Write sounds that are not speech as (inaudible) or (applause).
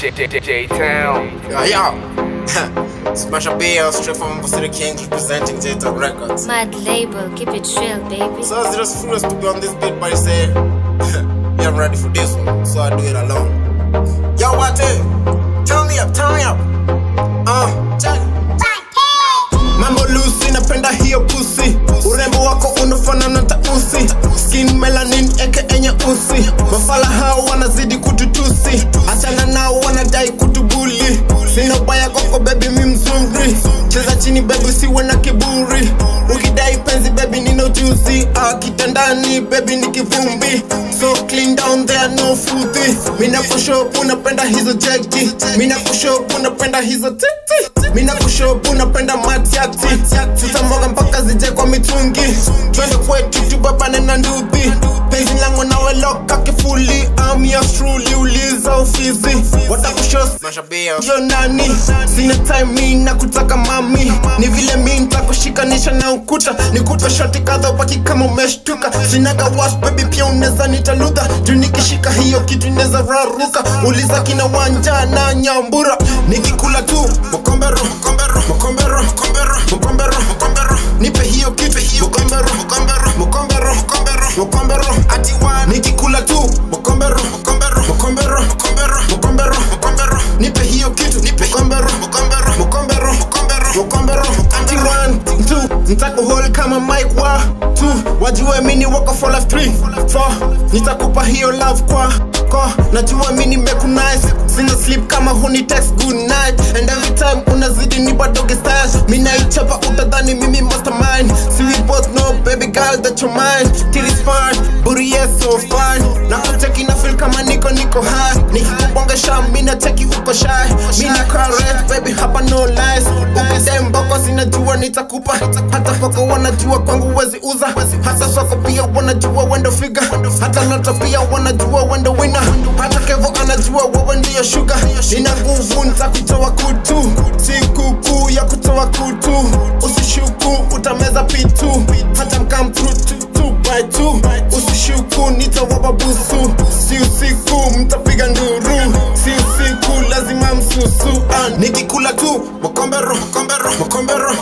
J J J J Town. Yo, yo. (laughs) Special BL straight from City Kings representing Jeta Records. Mad label, keep it chill, baby. So it's just foolish to be on this beat, but he said, yeah, I'm ready for this one, so I do it alone. Yo, what it? Turn me up, turn me up. Uh, check. Mambo Lucy, napenda hiyo pusi urembo wako unafanana tausi skin melanin eke enye usi mafala hao wanazidi kututusi bebi mi mzuri. Cheza chini bebi siwe na kiburi. Ukidai penzi bebi nina ujuzi ah, kitandani bebi ni kivumbi. So clean down there no futi, mina unapenda hizo jeki mina unapenda hizo titi. Mina unapenda matiati. Tutamwaga mpaka zije kwa mitungi. Twende kwetu tubabane na nduthi. Penzi langu nawe loka kifuli. Amia truly, uliza ufizi watakushosyo nani? Sina time mi na kutaka mami. Ni vile mi ntakushikanisha na ukuta. Nikupe shoti kadha upaki kama umeshtuka. Sinaga was baby pia uneza nitaludha juu nikishika hiyo kitu ineza raruka. Uliza kina wanja na nyambura. Nikikula tu mokombero mokombero mokombero mokombero mokombero mokombero nipe hiyo kitu hiyo mokombero mokombero mokombero mokombero mokombero ati wa nikikula tu kama wa two wajue mini wako for life three four. Nitakupa hiyo love kwa ko najua mini mekunice sina sleep kama huni text good night. And every time unazidi ni badoge style minaichapa utadhani mimi mastermind. See we both know baby girl that you're mine till it's fine booty yes so fine. Na kucheki na feel kama niko niko high. Nikikubongesha mina cheki uko shy. Mina correct baby hapa no lies. Uko zinajua nitakupa. Hata poko wanajua kwangu wezi uza. Hata soko pia wanajua wendo figa hata loto pia wanajua wendo wina hata kevo anajua wewe ndiyo shuga nina nguvu nitakutoa kutu. Sikukuu ya kutoa kutu. Usishuku utameza pitu. Hata mkam through two, two by two. Usishuku nitawapa busu si usiku mtapiga nduru. Si usiku lazima msusu. Nikikula tu mokombero mokombero mokombero